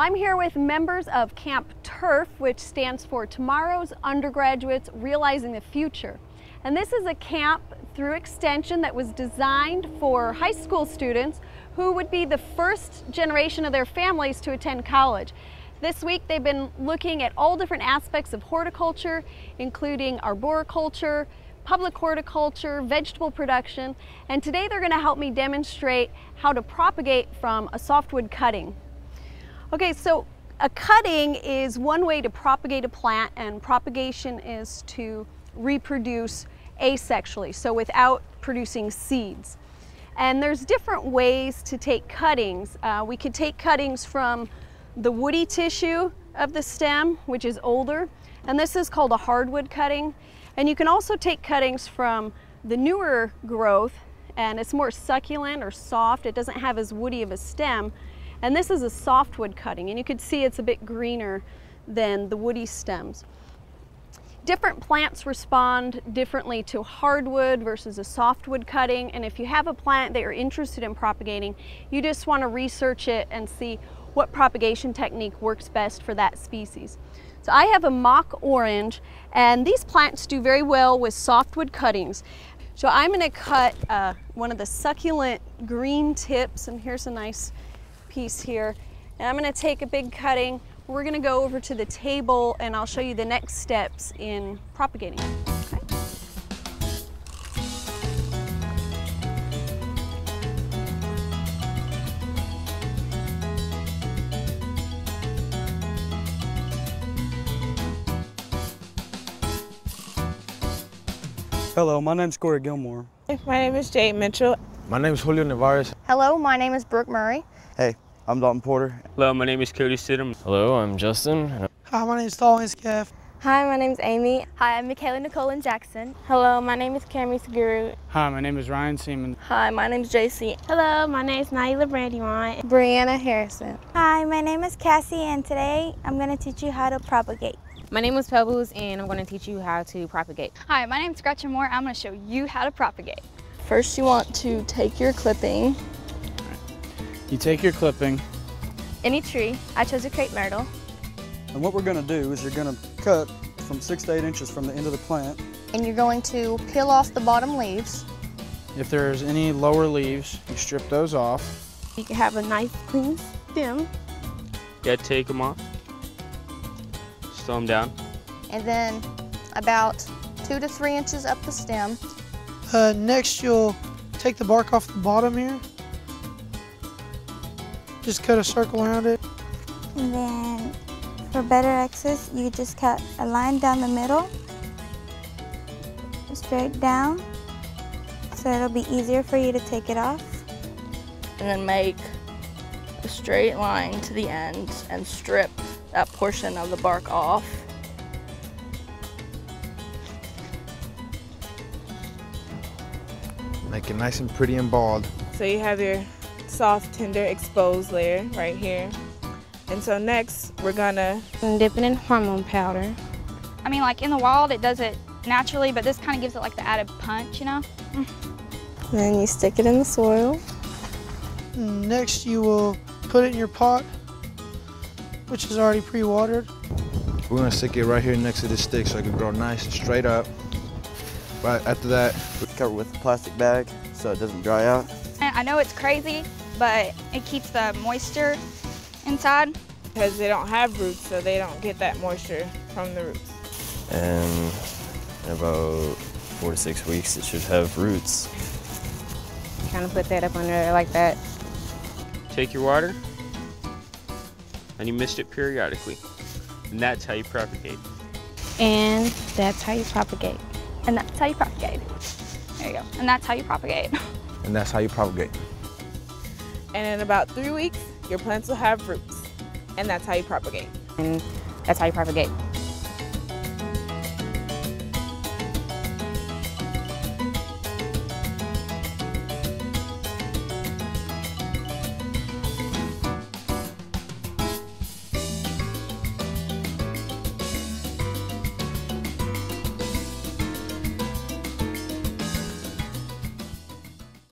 I'm here with members of Camp TURF, which stands for Tomorrow's Undergraduates Realizing the Future. And this is a camp through extension that was designed for high school students who would be the first generation of their families to attend college. This week they've been looking at all different aspects of horticulture, including arboriculture, public horticulture, vegetable production, and today they're going to help me demonstrate how to propagate from a softwood cutting. Okay, so a cutting is one way to propagate a plant and propagation is to reproduce asexually, so without producing seeds. And there's different ways to take cuttings. Uh, we could take cuttings from the woody tissue of the stem, which is older, and this is called a hardwood cutting. And you can also take cuttings from the newer growth, and it's more succulent or soft. It doesn't have as woody of a stem, and this is a softwood cutting, and you can see it's a bit greener than the woody stems. Different plants respond differently to hardwood versus a softwood cutting, and if you have a plant that you're interested in propagating, you just want to research it and see what propagation technique works best for that species. So I have a mock orange, and these plants do very well with softwood cuttings. So I'm going to cut uh, one of the succulent green tips, and here's a nice piece here. And I'm gonna take a big cutting. We're gonna go over to the table and I'll show you the next steps in propagating. Hello, my name's Corey Gilmore. My name is Jade Mitchell. My name is Julio Nevares. Hello, my name is Brooke Murray. Hey, I'm Dalton Porter. Hello, my name is Cody Stidham. Hello, I'm Justin. Hi, my name is Dalton Scaff. Hi, my name is Amy. Hi, I'm Michaela Nicole Jackson. Hello, my name is Cami Seguru. Hi, my name is Ryan Seaman. Hi, my name is JC. Hello, my name is Naila Brandywine. Brianna Harrison. Hi, my name is Cassie, and today I'm going to teach you how to propagate. My name is Pebbles, and I'm going to teach you how to propagate. Hi, my name is Gretchen Moore. I'm going to show you how to propagate. First, you want to take your clipping you take your clipping. Any tree. I chose a crepe myrtle. And what we're going to do is you're going to cut from six to eight inches from the end of the plant. And you're going to peel off the bottom leaves. If there's any lower leaves, you strip those off. You can have a nice clean stem. Yeah, take them off. Slow them down. And then about two to three inches up the stem. Uh, next, you'll take the bark off the bottom here. Just cut a circle around it. And then for better access, you just cut a line down the middle, straight down, so it'll be easier for you to take it off. And then make a straight line to the end and strip that portion of the bark off. Make it nice and pretty and bald. So you have your soft, tender, exposed layer right here. And so next, we're gonna dip it in hormone powder. I mean, like in the wild, it does it naturally, but this kind of gives it like the added punch, you know? Mm. Then you stick it in the soil. Next, you will put it in your pot, which is already pre-watered. We're gonna stick it right here next to this stick so it can grow nice and straight up. Right after that, we cover with a plastic bag so it doesn't dry out. I know it's crazy, but it keeps the moisture inside. Because they don't have roots, so they don't get that moisture from the roots. And in about four to six weeks, it should have roots. Kind of put that up under there like that. Take your water, and you mist it periodically. And that's how you propagate. And that's how you propagate. And that's how you propagate. There you go. And that's how you propagate. And that's how you propagate. And in about three weeks, your plants will have roots. And that's how you propagate. And that's how you propagate.